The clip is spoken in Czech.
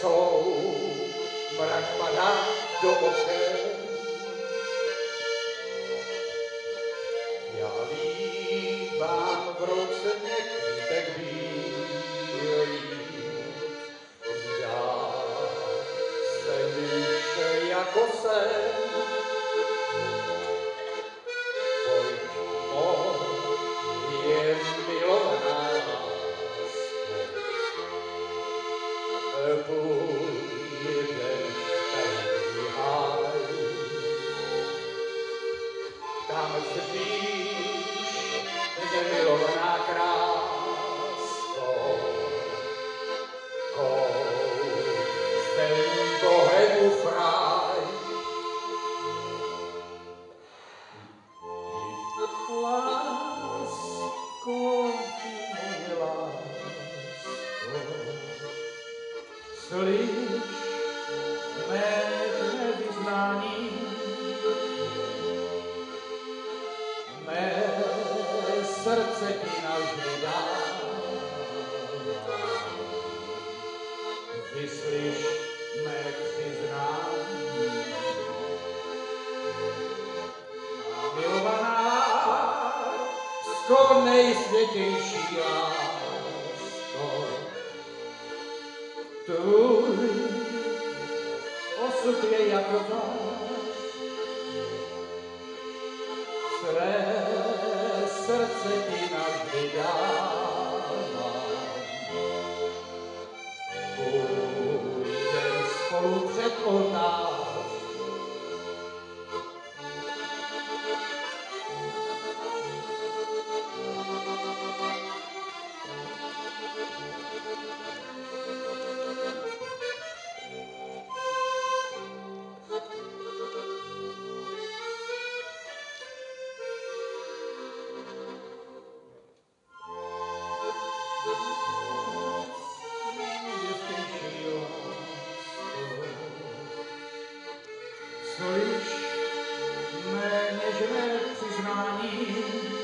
jsou, mrak padá do oken. Já líbám v roce kvítek víc, Thomas the srdce ti navždy dám. Vyslyš mé přiznání, milovaná, sko nejsvětější lásko, tvůj osud je jako váš. Srdce ti Divertirsi sani